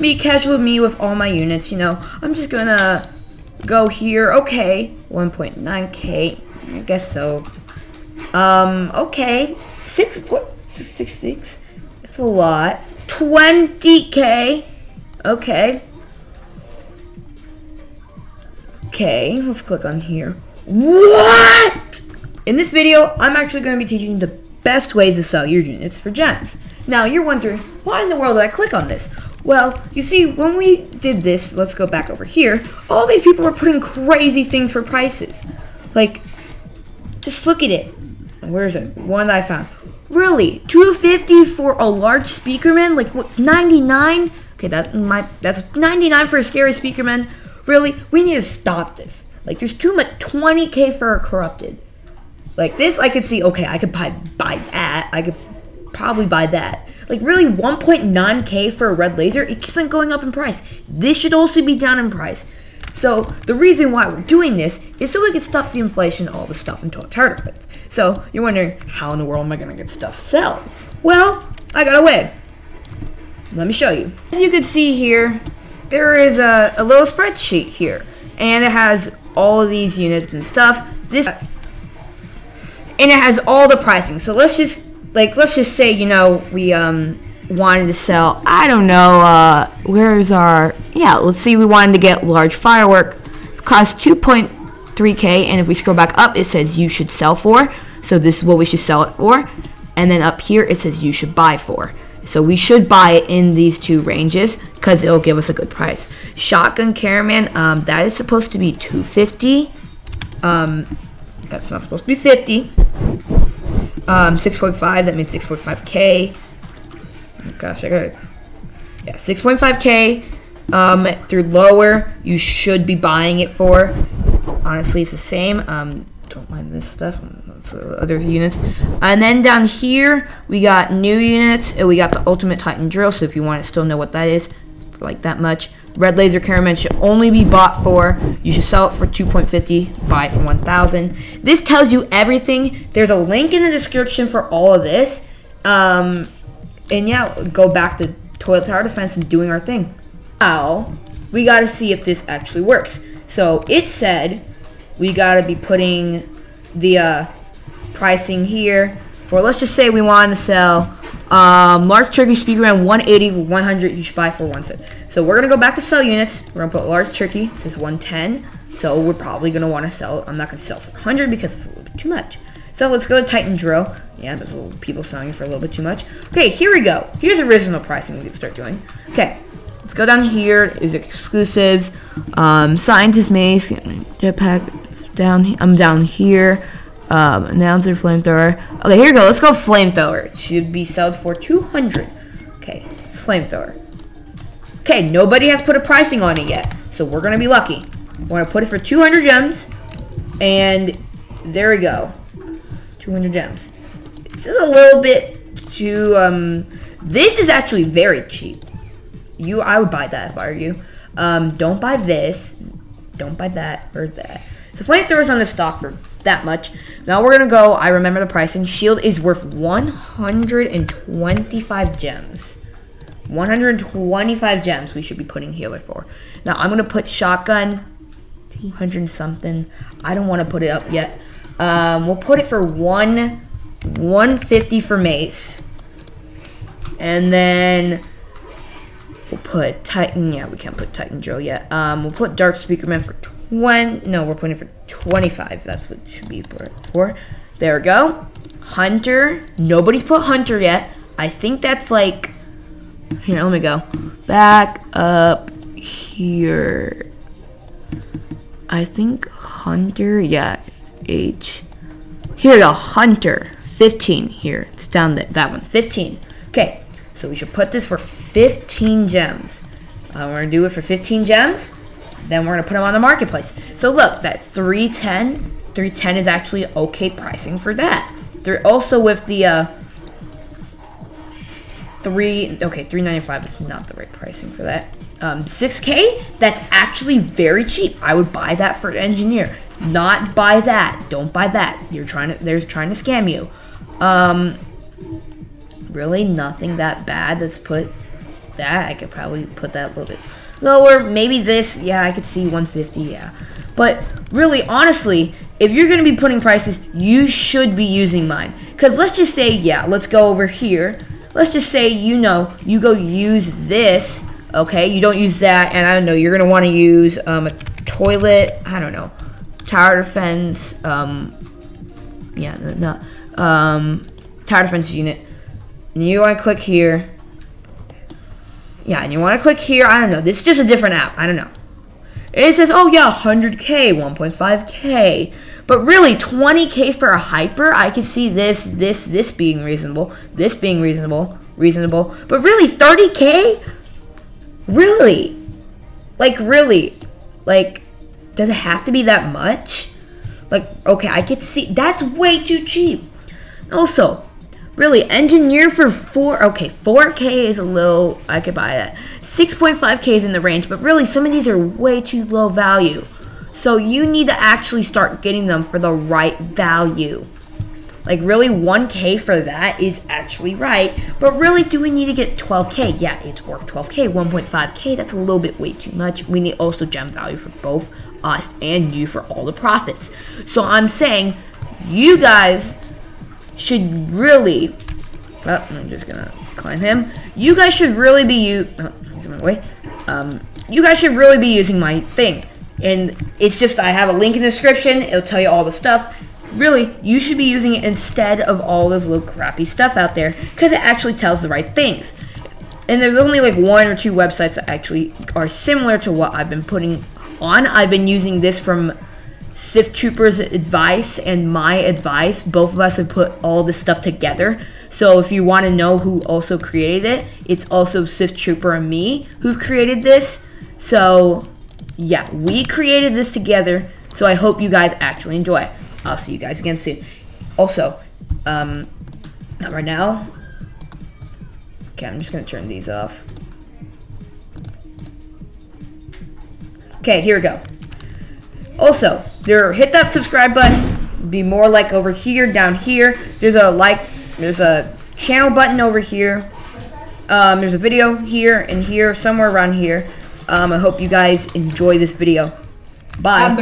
me casual me with all my units, you know. I'm just gonna go here. Okay, 1.9k. I guess so. Um, okay. Six, what? Six, six, That's a lot. 20k. Okay. Okay, let's click on here. What? In this video, I'm actually going to be teaching you the best ways to sell your units for gems. Now, you're wondering, why in the world did I click on this? Well, you see, when we did this, let's go back over here, all these people were putting crazy things for prices. Like, just look at it. Where is it? One that I found. Really? 250 for a large speaker man? Like what 99? Okay, that might that's 99 for a scary speaker man. Really? We need to stop this. Like there's too much 20k for a corrupted. Like this I could see, okay, I could buy buy that. I could probably buy that. Like really 1.9k for a red laser, it keeps on going up in price. This should also be down in price. So the reason why we're doing this is so we can stop the inflation all the stuff in Toilet Tower So you're wondering, how in the world am I gonna get stuff sell? Well, I got a way. Let me show you. As you can see here, there is a, a little spreadsheet here. And it has all of these units and stuff. This and it has all the pricing. So let's just like let's just say, you know, we um wanted to sell, I don't know, uh, where's our, yeah, let's see, we wanted to get large firework, cost 2.3k, and if we scroll back up, it says you should sell for, so this is what we should sell it for, and then up here, it says you should buy for. So we should buy it in these two ranges because it'll give us a good price. Shotgun Cameraman, um, that is supposed to be 250. Um, that's not supposed to be 50. Um, 6.5, that means 6.5k. Oh, gosh, I got it. Yeah, 6.5k. Um, through lower, you should be buying it for. Honestly, it's the same. Um, don't mind this stuff. other units. And then down here, we got new units. And we got the Ultimate Titan Drill. So if you want to still know what that is, like that much. Red Laser Cameraman should only be bought for. You should sell it for 2.50. Buy it for 1,000. This tells you everything. There's a link in the description for all of this. Um, and yeah, go back to toilet tower defense and doing our thing. Now, we got to see if this actually works. So it said we got to be putting the uh, pricing here for, let's just say we wanted to sell um, large turkey speaker around 180 100 you should buy for one cent. So we're going to go back to sell units. We're going to put large turkey. This is 110. So we're probably going to want to sell. I'm not going to sell for 100 because it's a little bit too much. So let's go to Titan Drill. Yeah, there's a little people selling for a little bit too much. Okay, here we go. Here's original pricing we can start doing. Okay, let's go down here. Is exclusives. Um, Scientist Mace, Jetpack down. I'm down here. Um, announcer flamethrower. Okay, here we go. Let's go flamethrower. It should be sold for 200. Okay, flamethrower. Okay, nobody has put a pricing on it yet, so we're gonna be lucky. We're gonna put it for 200 gems, and there we go. 200 gems. This is a little bit too, um, this is actually very cheap. You, I would buy that if I were you. Um, don't buy this. Don't buy that or that. So flamethrowers on the stock for that much. Now we're gonna go. I remember the pricing. Shield is worth 125 gems. 125 gems we should be putting healer for. Now I'm gonna put shotgun 200 something. I don't want to put it up yet. Um, we'll put it for one 150 for mace. And then we'll put Titan. Yeah, we can't put Titan Drill yet. Um, we'll put Dark Speakerman for 20. No, we're putting for 25. That's what should be for. There we go. Hunter. Nobody's put Hunter yet. I think that's like. Here, let me go. Back up here. I think Hunter. Yeah, H. Here we go. Hunter. 15 here. It's down that, that one. 15. Okay, so we should put this for 15 gems. Uh, we're to do it for 15 gems. Then we're to put them on the marketplace. So look, that 310, 310 is actually okay pricing for that. They're also with the uh, three. Okay, 395 is not the right pricing for that. Um, 6K, that's actually very cheap. I would buy that for an engineer. Not buy that. Don't buy that. You're trying to. They're trying to scam you. Um, really nothing that bad. Let's put that. I could probably put that a little bit lower. Maybe this, yeah, I could see 150, yeah. But really, honestly, if you're going to be putting prices, you should be using mine. Because let's just say, yeah, let's go over here. Let's just say, you know, you go use this, okay? You don't use that, and I don't know, you're going to want to use um, a toilet, I don't know, tower defense, um, yeah, no, um, tower defense unit. And you want to click here. Yeah, and you want to click here. I don't know. This is just a different app. I don't know. It says, oh yeah, 100k, 1.5k. But really, 20k for a hyper, I could see this, this, this being reasonable, this being reasonable, reasonable. But really, 30k? Really? Like, really? Like, does it have to be that much? Like, okay, I could see, that's way too cheap. Also, really, engineer for 4, okay, 4K is a little, I could buy that. 6.5K is in the range, but really, some of these are way too low value. So you need to actually start getting them for the right value. Like really 1k for that is actually right, but really do we need to get 12k? Yeah, it's worth 12k, 1.5k, that's a little bit way too much. We need also gem value for both us and you for all the profits. So I'm saying you guys should really, well, I'm just gonna climb him. You guys should really be, you, oh, he's in my way. Um, you guys should really be using my thing. And it's just, I have a link in the description. It'll tell you all the stuff. Really, you should be using it instead of all this little crappy stuff out there because it actually tells the right things. And there's only like one or two websites that actually are similar to what I've been putting on. I've been using this from Sith Trooper's advice and my advice. Both of us have put all this stuff together. So if you want to know who also created it, it's also Sith Trooper and me who created this. So yeah, we created this together. So I hope you guys actually enjoy. I'll see you guys again soon. Also, um, not right now. Okay, I'm just gonna turn these off. Okay, here we go. Also, there, hit that subscribe button. Be more like over here, down here. There's a like, there's a channel button over here. Um, there's a video here and here, somewhere around here. Um, I hope you guys enjoy this video. Bye.